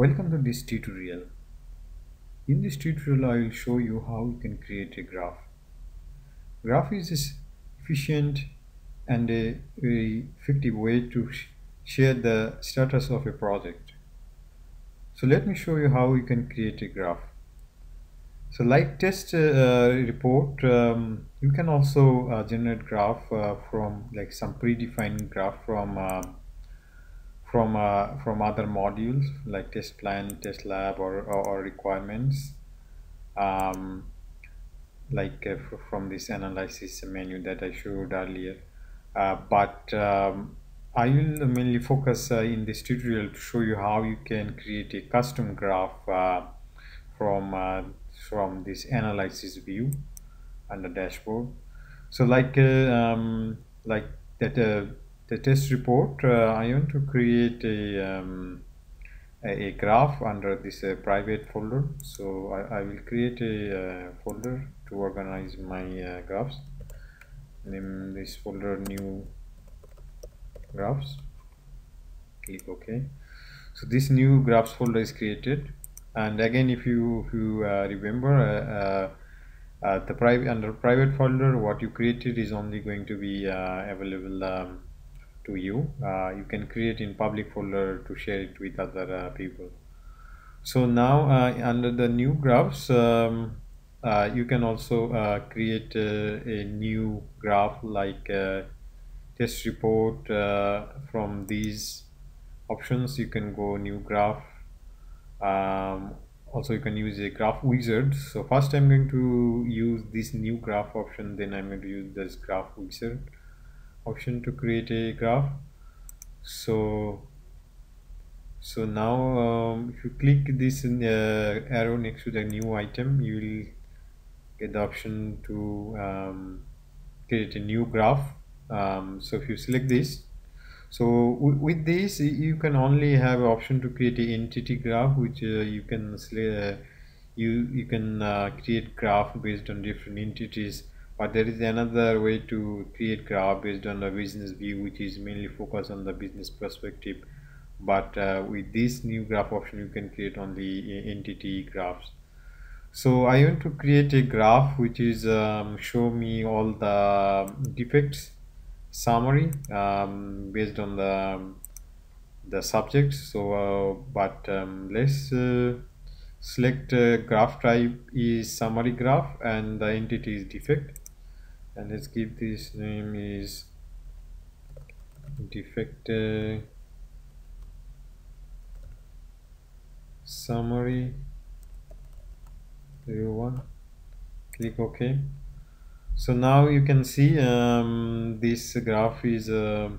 Welcome to this tutorial. In this tutorial I will show you how you can create a graph. Graph is efficient and a very effective way to sh share the status of a project. So let me show you how you can create a graph. So like test uh, report, um, you can also uh, generate graph uh, from like some predefined graph from uh, from uh, from other modules like test plan, test lab, or or, or requirements, um, like uh, from this analysis menu that I showed earlier. but um, I will mainly focus in this tutorial to show you how you can create a custom graph from from this analysis view the dashboard so like uh, um, like that uh, the test report uh, I want to create a um, a, graph under this uh, private folder. So I, I, will create a uh, folder to organize my uh, graphs. Name this folder new graphs. Click ok. So this new graphs folder is created. And again if you if you uh, remember uh, uh, the private under private folder what you created is only going to be available um, to you. You can create in public folder to share it with other people. So now under the new graphs um, uh, you can also uh, create uh, a new graph like test report from these options. You can go new graph. Um, also you can use a graph wizard. So first I'm going to use this new graph option. Then I'm going to use this graph wizard option to create a graph. So so now um, if you click this in the arrow next to the new item you will get the option to um, create a new graph. Um, so if you select this so with this you can only have option to create an entity graph which uh, you can uh, you you can uh, create graph based on different entities but there is another way to create graph based on the business view which is mainly focused on the business perspective. But uh, with this new graph option you can create only uh, entity graphs. So I want to create a graph which is um, show me all the defects summary um, based on the the subject so uh, but um, let's uh, select uh, graph type is summary graph and the entity is defect and let's give this name is defect summary. 01 click ok. So now you can see um, this graph is uh,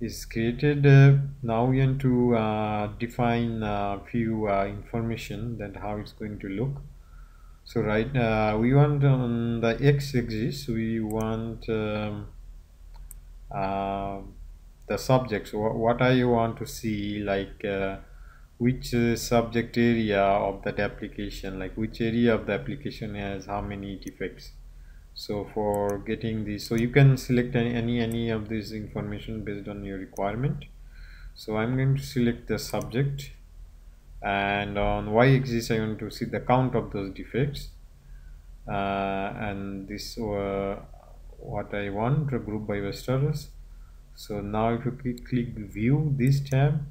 is created. Uh, now we want to uh, define a few uh, information that how it's going to look so right uh, we want on the x-axis we want um, uh, the subjects. What, what I want to see like which subject area of that application like which area of the application has how many defects. So for getting this so you can select any, any of this information based on your requirement. So i'm going to select the subject and on y-axis i want to see the count of those defects. Uh, and this uh, what i want group by status so now if you click, click view this tab.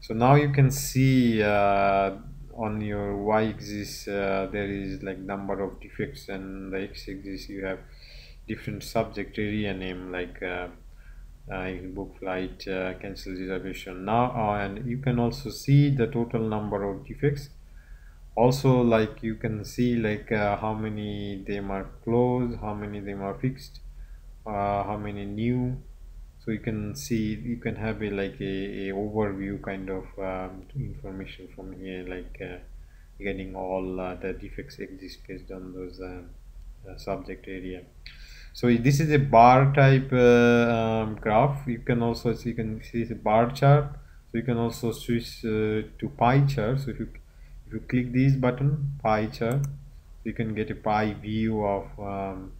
So now you can see uh, on your y-axis uh, there is like number of defects and the x-axis you have different subject area name like uh, uh, book flight uh, cancel reservation now uh, and you can also see the total number of defects. Also like you can see like uh, how many them are closed how many them are fixed uh, how many new. So you can see you can have a like a, a overview kind of um, information from here like uh, getting all the defects exist based on those subject area so this is a bar type uh, um, graph. You can also see you can see the bar chart. So you can also switch uh, to pie chart. So if you if you click this button pie chart you can get a pie view of um,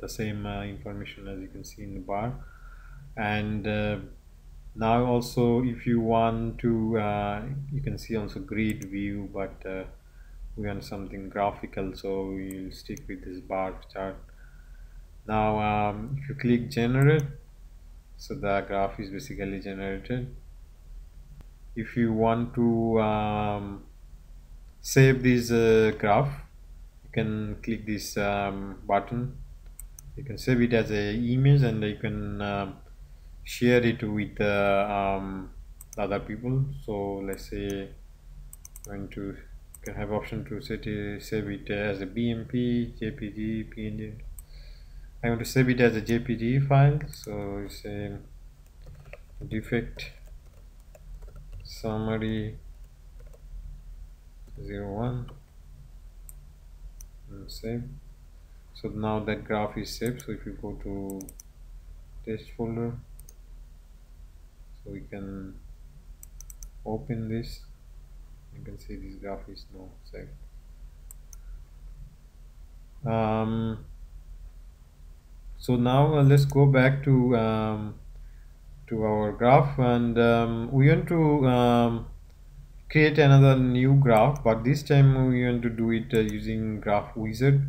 the same information as you can see in the bar. And uh, now also if you want to uh, you can see also grid view but uh, we want something graphical so we'll stick with this bar chart now um, if you click generate so the graph is basically generated. If you want to um, save this uh, graph you can click this um, button. You can save it as a image and you can uh, share it with uh, um, other people. So let's say going to can have option to set it, save it as a BMP, JPG, PNG. I want to save it as a JPG file so it's a defect summary 01 and save. So now that graph is saved so if you go to test folder so we can open this. You can see this graph is now saved. Um, so now uh, let's go back to um, to our graph. And um, we want to um, create another new graph but this time we want to do it uh, using graph wizard.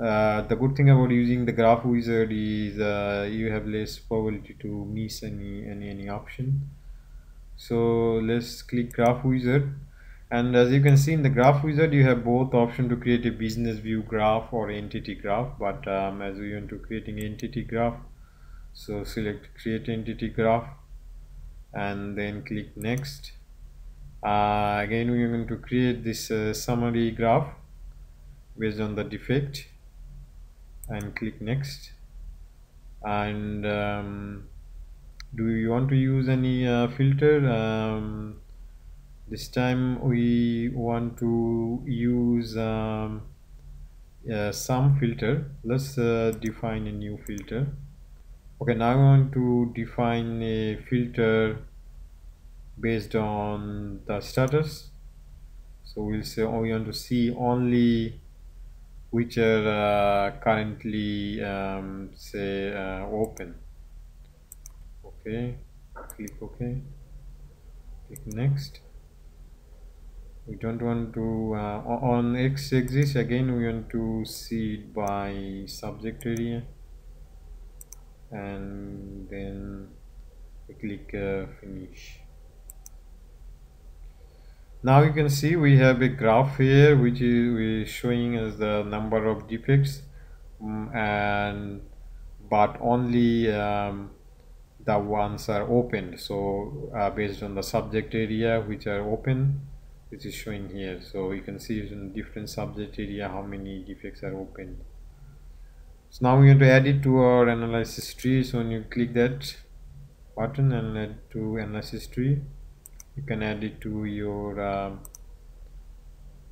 Uh, the good thing about using the graph wizard is uh, you have less probability to miss any any any option. So let's click graph wizard and as you can see in the graph wizard you have both option to create a business view graph or entity graph. But um, as we want to creating entity graph so select create entity graph and then click next. Uh, again we are going to create this uh, summary graph based on the defect and click next. And um, do you want to use any uh, filter? Um, this time we want to use um, sum filter. Let's uh, define a new filter. Okay now I want to define a filter based on the status. So we'll say oh, we want to see only which are uh, currently um, say uh, open. Okay click ok. Click next we don't want to uh, on x-axis again we want to see it by subject area. And then we click uh, finish. Now you can see we have a graph here which is showing us the number of defects. Um, and but only um, the ones are opened. So uh, based on the subject area which are open which is showing here so you can see in different subject area how many defects are opened. So now we are going to add it to our analysis tree. So when you click that button and add to analysis tree you can add it to your uh,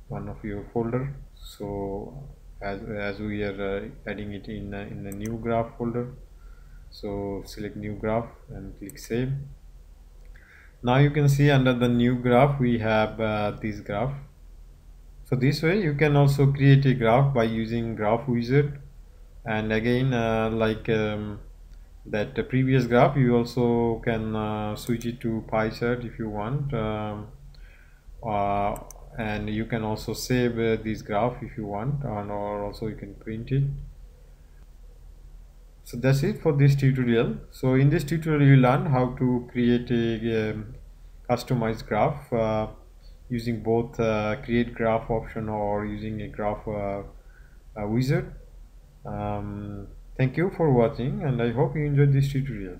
one of your folder. So as, as we are uh, adding it in uh, in the new graph folder so select new graph and click save now you can see under the new graph we have uh, this graph. So this way you can also create a graph by using graph wizard. And again uh, like um, that previous graph you also can uh, switch it to pie chart if you want um, uh, and you can also save uh, this graph if you want and or also you can print it so that's it for this tutorial so in this tutorial you learn how to create a um, customized graph uh, using both uh, create graph option or using a graph uh, wizard um, Thank you for watching and I hope you enjoyed this tutorial.